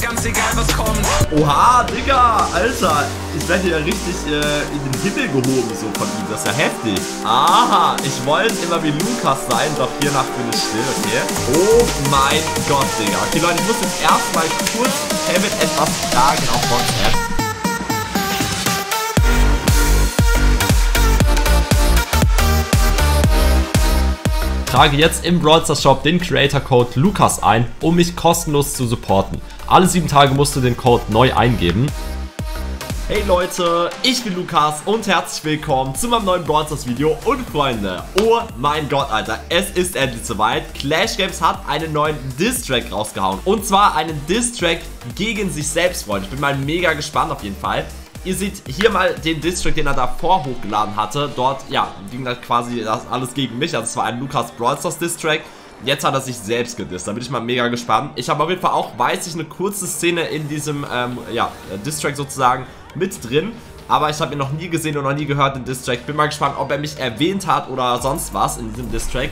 ganz egal was kommt. Oha, Digga, Alter. Ich werde hier richtig äh, in den Himmel gehoben, so von ihm. Das ist ja heftig. Aha, ich wollte immer wie Lukas sein, doch hiernach bin ich still, okay? Oh mein Gott, Digga. Okay, Leute, ich muss jetzt erstmal kurz Kevin etwas fragen auf WhatsApp. Trage jetzt im Brawl Stars Shop den Creator Code Lukas ein, um mich kostenlos zu supporten. Alle sieben Tage musst du den Code neu eingeben. Hey Leute, ich bin Lukas und herzlich willkommen zu meinem neuen Brawl Stars Video und Freunde, oh mein Gott Alter, es ist endlich soweit, Clash Games hat einen neuen Diss-Track rausgehauen und zwar einen Diss-Track gegen sich selbst, Freunde, ich bin mal mega gespannt auf jeden Fall. Ihr seht hier mal den District, den er davor hochgeladen hatte. Dort, ja, ging das quasi das alles gegen mich. Also es war ein Lukas Brawlstars District. Jetzt hat er sich selbst gedisst. Da bin ich mal mega gespannt. Ich habe auf jeden Fall auch, weiß ich, eine kurze Szene in diesem, ähm, ja, Distrack sozusagen mit drin. Aber ich habe ihn noch nie gesehen und noch nie gehört, den Distrack. Bin mal gespannt, ob er mich erwähnt hat oder sonst was in diesem Distrack.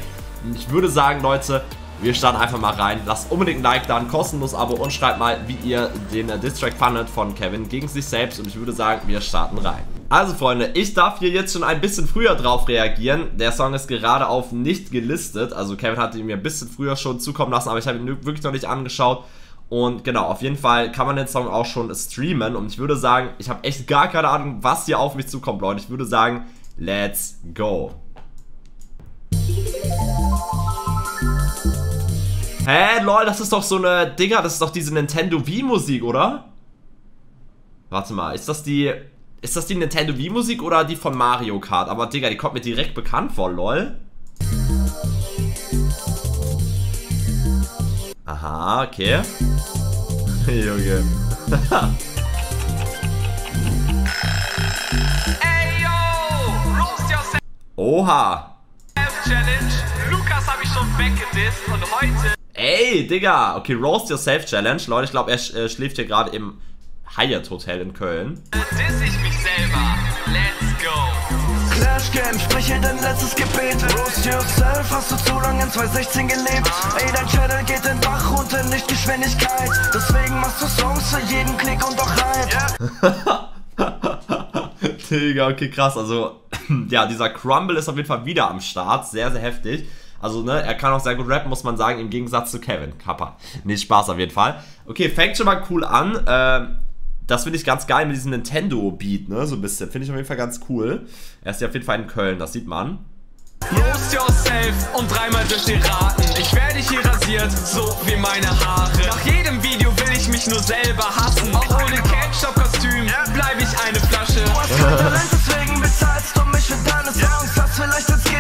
Ich würde sagen, Leute, wir starten einfach mal rein. Lasst unbedingt ein Like da, ein kostenloses Abo und schreibt mal, wie ihr den äh, Distrack fandet von Kevin gegen sich selbst. Und ich würde sagen, wir starten rein. Also Freunde, ich darf hier jetzt schon ein bisschen früher drauf reagieren. Der Song ist gerade auf nicht gelistet. Also Kevin hatte ihn mir ein bisschen früher schon zukommen lassen, aber ich habe ihn wirklich noch nicht angeschaut. Und genau, auf jeden Fall kann man den Song auch schon streamen. Und ich würde sagen, ich habe echt gar keine Ahnung, was hier auf mich zukommt, Leute. Ich würde sagen, let's go. Hä, lol, das ist doch so eine, Digga, das ist doch diese Nintendo Wii-Musik, oder? Warte mal, ist das die, ist das die Nintendo Wii-Musik oder die von Mario Kart? Aber, Digga, die kommt mir direkt bekannt vor, lol. Aha, okay. Junge. Oha. Challenge. Lukas habe ich schon weggedisst und heute Ey, Digga. Okay, Roast Yourself Challenge. Leute, ich glaube, er sch äh, schläft hier gerade im Hyatt Hotel in Köln. diss ich mich selber. Let's go. Clash Game, spreche dein letztes Gebet. Roast yourself, hast du zu lange in 2016 gelebt. Ey, dein Channel geht den Bach runter, nicht Geschwindigkeit. Deswegen machst du Songs für jeden Klick und auch Hype. Digga, okay, krass. Also, ja, dieser Crumble ist auf jeden Fall wieder am Start. Sehr, sehr heftig. Also, ne, er kann auch sehr gut rappen, muss man sagen, im Gegensatz zu Kevin. Kappa. Nicht Spaß auf jeden Fall. Okay, fängt schon mal cool an. Ähm, das finde ich ganz geil mit diesem Nintendo-Beat, ne, so ein bisschen. Finde ich auf jeden Fall ganz cool. Er ist ja auf jeden Fall in Köln, das sieht man. Roast yourself und dreimal durch die Raten. Ich werde hier rasiert, so wie meine Haare. Nach jedem Video will ich mich nur selber hassen. Auch ohne Catch-Up-Kostüm bleibe ich eine Flasche. Du hast kein Talent, deswegen bezahlst du mich für deine Songs. Hast vielleicht jetzt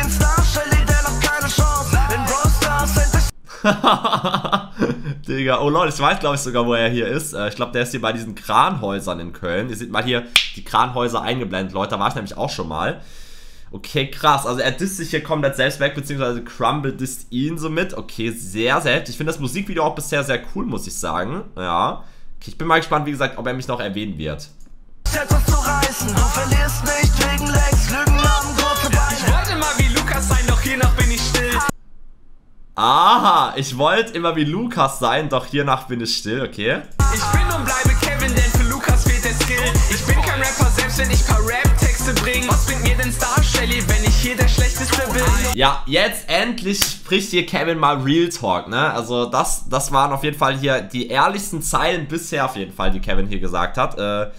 Digga, oh Leute, ich weiß glaube ich sogar, wo er hier ist. Äh, Ich glaube, der ist hier bei diesen Kranhäusern in Köln. Ihr seht mal hier die Kranhäuser eingeblendet, Leute. Da war ich nämlich auch schon mal. Okay, krass. Also er disst sich hier komplett selbst weg, beziehungsweise Crumble disst ihn so mit. Okay, sehr, sehr heftig. Ich finde das Musikvideo auch bisher sehr cool, muss ich sagen. Ja. Okay, ich bin mal gespannt, wie gesagt, ob er mich noch erwähnen wird. etwas zu reißen. Du verlierst nicht wegen Legs, Lügen haben große Aha, ich wollte immer wie Lukas sein, doch hiernach bin ich still, okay. Ich bin und bleibe Kevin, denn für Lukas fehlt der Skill. Ich bin kein Rapper, selbst wenn ich paar Rap-Texte bring. Was bringt mir denn Star Shelly, wenn ich hier der Schlechteste bin? Ja, jetzt endlich spricht hier Kevin mal Real Talk, ne? Also das, das waren auf jeden Fall hier die ehrlichsten Zeilen bisher auf jeden Fall, die Kevin hier gesagt hat. Äh,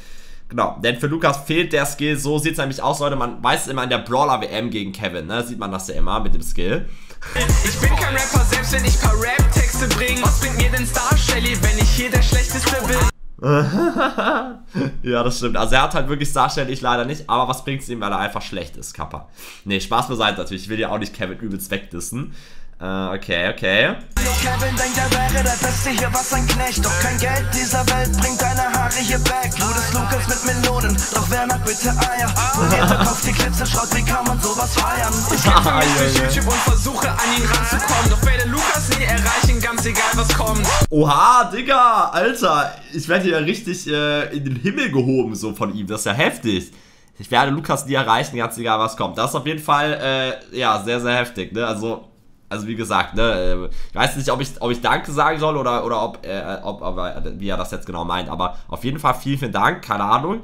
genau, denn für Lukas fehlt der Skill, so sieht es nämlich aus, Leute. Man weiß es immer in der Brawler-WM gegen Kevin, ne? Sieht man das ja immer mit dem Skill. Ich bin kein Rapper, selbst wenn ich paar Rap-Texte bring. Was bringt mir denn Star Shelly, wenn ich hier der Schlechteste bin? ja, das stimmt. Also er hat halt wirklich Starstelle, ich leider nicht, aber was bringt's ihm, weil er einfach schlecht ist, Kappa. Nee, Spaß beiseite natürlich. Ich will ja auch nicht Kevin übelst wegdissen. Äh, okay, okay. Kevin denkt, er wäre der Beste hier, was ein Knecht. Doch kein Geld dieser Welt bringt deine Haare hier weg. Du des Lukas mit Melonen, doch wer mag bitte Eier? Und jeder kauft die Klipse, schaut, wie kann man sowas feiern? Ich Ich durch. YouTube und versuche an ihn ranzukommen. Doch werde Lukas nie erreichen, ganz egal was kommt. Oha, Digga, Alter. Ich werde hier richtig äh, in den Himmel gehoben, so von ihm. Das ist ja heftig. Ich werde Lukas nie erreichen, ganz egal was kommt. Das ist auf jeden Fall, äh, ja, sehr, sehr heftig, ne? Also, also wie gesagt, ne, äh, ich weiß nicht, ob ich, ob ich Danke sagen soll oder, oder ob, äh, ob, ob, wie er das jetzt genau meint, aber auf jeden Fall vielen, vielen Dank, keine Ahnung.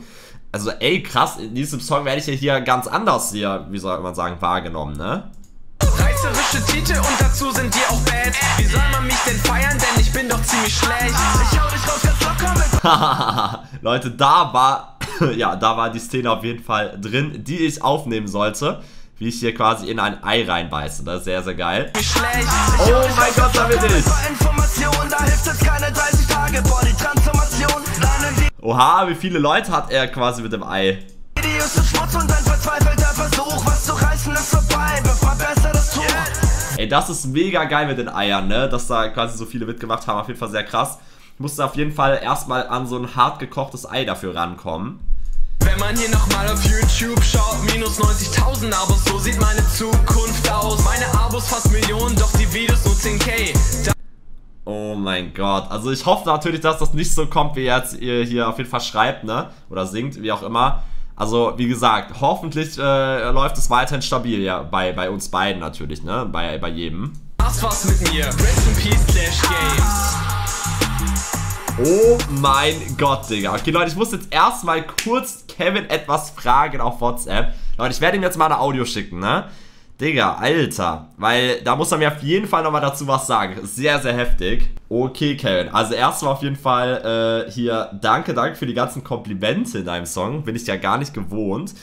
Also ey, krass, in diesem Song werde ich ja hier ganz anders hier, wie soll man sagen, wahrgenommen, ne? Reißerische Titel und dazu sind die auch bad. Wie soll man mich denn feiern, denn ich bin doch ziemlich schlecht. Ich hau dich raus ganz locker mit. Leute, da war, ja, da war die Szene auf jeden Fall drin, die ich aufnehmen sollte wie ich hier quasi in ein Ei reinbeiße. Das ist sehr, sehr geil. Oh mein Gott, da bin ich. Oha, wie viele Leute hat er quasi mit dem Ei? Ey, das ist mega geil mit den Eiern, ne? Dass da quasi so viele mitgemacht haben. Auf jeden Fall sehr krass. Ich musste auf jeden Fall erstmal an so ein hart gekochtes Ei dafür rankommen. Wenn man hier nochmal auf YouTube schaut, minus 90.000 Abos, so sieht meine Zukunft aus. Meine Abos fast Millionen, doch die Videos nur 10k. Da oh mein Gott. Also ich hoffe natürlich, dass das nicht so kommt, wie jetzt ihr hier auf jeden Fall schreibt, ne? Oder singt, wie auch immer. Also, wie gesagt, hoffentlich äh, läuft es weiterhin stabil, ja, bei, bei uns beiden natürlich, ne? Bei, bei jedem. Was was mit mir? Rest in Peace Slash Games. Oh mein Gott, Digga. Okay, Leute, ich muss jetzt erstmal kurz Kevin etwas fragen auf WhatsApp. Leute, ich werde ihm jetzt mal eine Audio schicken, ne? Digga, Alter. Weil da muss er mir auf jeden Fall nochmal dazu was sagen. Sehr, sehr heftig. Okay, Kevin. Also erstmal auf jeden Fall äh, hier danke, danke für die ganzen Komplimente in deinem Song. Bin ich ja gar nicht gewohnt.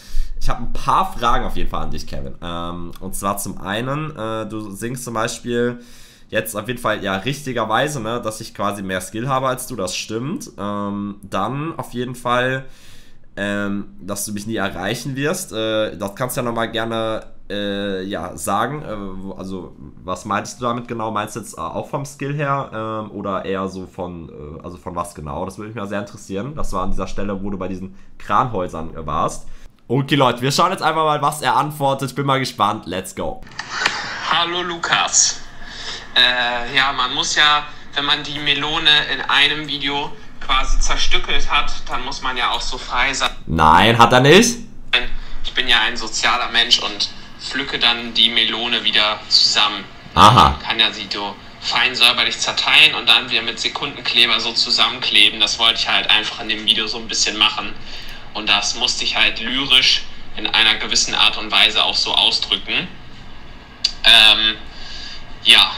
Ich habe ein paar Fragen auf jeden Fall an dich, Kevin. Ähm, und zwar zum einen, äh, du singst zum Beispiel jetzt auf jeden Fall ja richtigerweise, ne, dass ich quasi mehr Skill habe als du, das stimmt. Ähm, dann auf jeden Fall, ähm, dass du mich nie erreichen wirst. Äh, das kannst du ja nochmal gerne äh, ja, sagen. Äh, also, was meinst du damit genau? Meinst du jetzt äh, auch vom Skill her ähm, oder eher so von, äh, also von was genau? Das würde mich mal sehr interessieren. Das war an dieser Stelle, wo du bei diesen Kranhäusern äh, warst. Okay, Leute, wir schauen jetzt einfach mal, was er antwortet. Bin mal gespannt. Let's go. Hallo Lukas äh, ja, man muss ja, wenn man die Melone in einem Video quasi zerstückelt hat, dann muss man ja auch so frei sein. Nein, hat er nicht. Ich bin ja ein sozialer Mensch und pflücke dann die Melone wieder zusammen. Aha. Man kann ja sie so fein säuberlich zerteilen und dann wieder mit Sekundenkleber so zusammenkleben. Das wollte ich halt einfach in dem Video so ein bisschen machen. Und das musste ich halt lyrisch in einer gewissen Art und Weise auch so ausdrücken. Ähm, ja,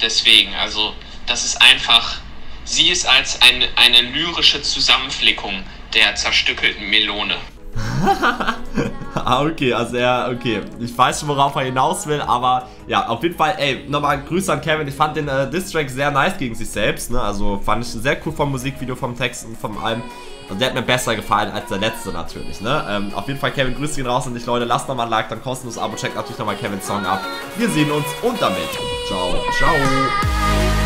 deswegen, also das ist einfach, sie ist als ein, eine lyrische Zusammenflickung der zerstückelten Melone. ah, okay, also er, okay. Ich weiß schon, worauf er hinaus will, aber ja, auf jeden Fall, ey, nochmal Grüße an Kevin. Ich fand den äh, Distrack sehr nice gegen sich selbst, ne? Also fand ich sehr cool vom Musikvideo, vom Text und vom allem. Und der hat mir besser gefallen als der letzte natürlich, ne? Ähm, auf jeden Fall, Kevin, grüß ihn raus und dich, Leute. Lasst nochmal ein Like, dann kostenlos Abo, checkt natürlich nochmal Kevins Song ab. Wir sehen uns und damit. Ciao, ciao.